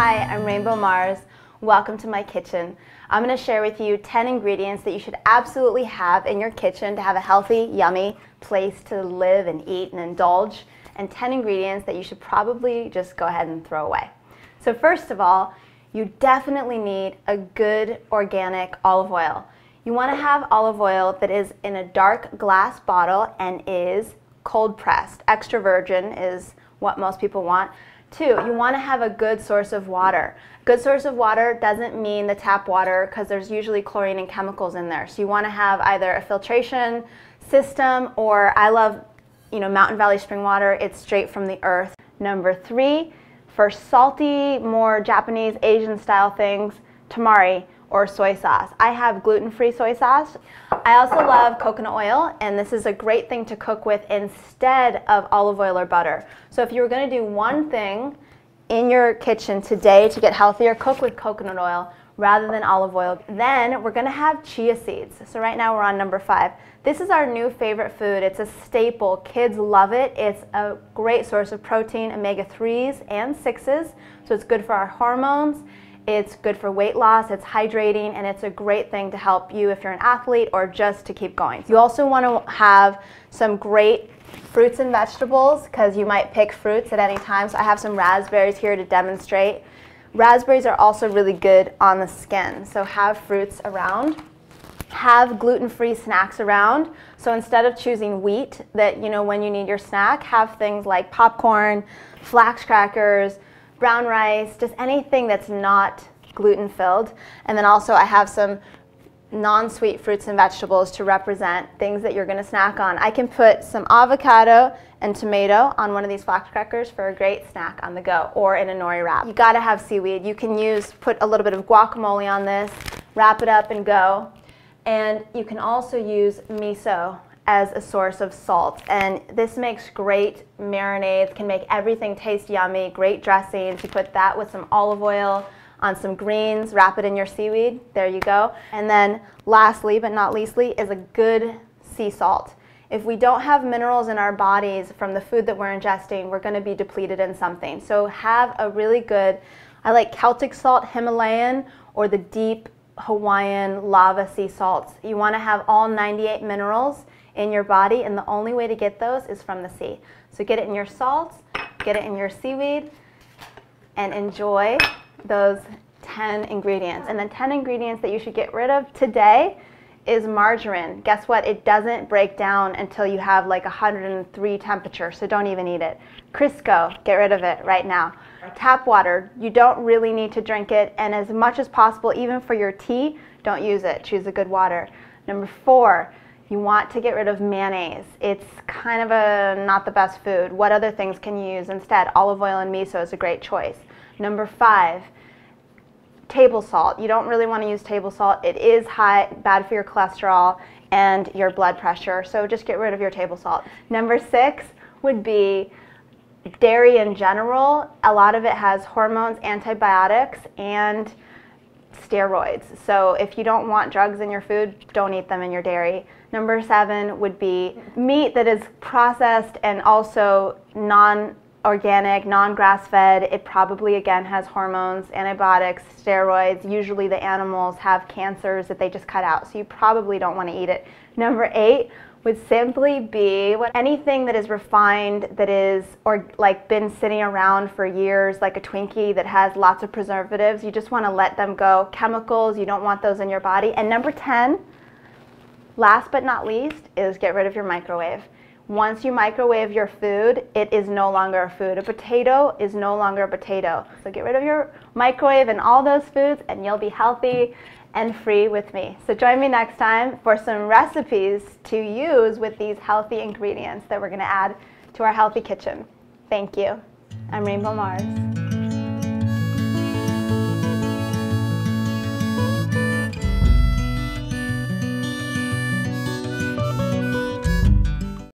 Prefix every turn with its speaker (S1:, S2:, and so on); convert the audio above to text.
S1: Hi, I'm Rainbeau Mars. Welcome to my kitchen. I'm going to share with you 10 ingredients that you should absolutely have in your kitchen to have a healthy, yummy place to live and eat and indulge, and 10 ingredients that you should probably just go ahead and throw away. So first of all, you definitely need a good organic olive oil. You want to have olive oil that is in a dark glass bottle and is cold pressed. Extra virgin is what most people want. Two, you want to have a good source of water. Good source of water doesn't mean the tap water because there's usually chlorine and chemicals in there. So you want to have either a filtration system or I love, you know, Mountain Valley spring water. It's straight from the earth. Number three, for salty, more Japanese, Asian style things, tamari or soy sauce. I have gluten-free soy sauce. I also love coconut oil, and this is a great thing to cook with instead of olive oil or butter. So if you were gonna do one thing in your kitchen today to get healthier, cook with coconut oil rather than olive oil. Then we're gonna have chia seeds. So right now we're on number five. This is our new favorite food. It's a staple. Kids love it. It's a great source of protein, omega-3s and 6s. So it's good for our hormones it's good for weight loss, it's hydrating, and it's a great thing to help you if you're an athlete or just to keep going. You also want to have some great fruits and vegetables because you might pick fruits at any time. So I have some raspberries here to demonstrate. Raspberries are also really good on the skin, so have fruits around. Have gluten-free snacks around. So instead of choosing wheat that, you know, when you need your snack, have things like popcorn, flax crackers, brown rice, just anything that's not gluten filled. And then also I have some non-sweet fruits and vegetables to represent things that you're going to snack on. I can put some avocado and tomato on one of these flax crackers for a great snack on the go or in a nori wrap. You got to have seaweed. You can use put a little bit of guacamole on this, wrap it up and go. And you can also use miso as a source of salt. And this makes great marinades, can make everything taste yummy, great dressings. You put that with some olive oil on some greens, wrap it in your seaweed, there you go. And then lastly, but not leastly, is a good sea salt. If we don't have minerals in our bodies from the food that we're ingesting, we're gonna be depleted in something. So have a really good, I like Celtic salt, Himalayan, or the deep Hawaiian lava sea salts. You wanna have all 98 minerals in your body, and the only way to get those is from the sea. So get it in your salts, get it in your seaweed, and enjoy those 10 ingredients. And the 10 ingredients that you should get rid of today is margarine. Guess what? It doesn't break down until you have like 103 temperature, so don't even eat it. Crisco, get rid of it right now. Tap water, you don't really need to drink it, and as much as possible, even for your tea, don't use it. Choose a good water. Number four, you want to get rid of mayonnaise. It's kind of a not the best food. What other things can you use instead? Olive oil and miso is a great choice. Number five, table salt. You don't really want to use table salt. It is high, bad for your cholesterol and your blood pressure. So just get rid of your table salt. Number six would be dairy in general. A lot of it has hormones, antibiotics, and steroids. So if you don't want drugs in your food, don't eat them in your dairy. Number seven would be meat that is processed and also non organic, non grass fed. It probably again has hormones, antibiotics, steroids. Usually the animals have cancers that they just cut out, so you probably don't want to eat it. Number eight would simply be what anything that is refined that is or like been sitting around for years like a Twinkie that has lots of preservatives. You just want to let them go. Chemicals you don't want those in your body. And number 10 last but not least is get rid of your microwave. Once you microwave your food it is no longer a food. A potato is no longer a potato. So get rid of your microwave and all those foods and you'll be healthy and free with me. So join me next time for some recipes to use with these healthy ingredients that we're going to add to our healthy kitchen. Thank you. I'm Rainbeau Mars.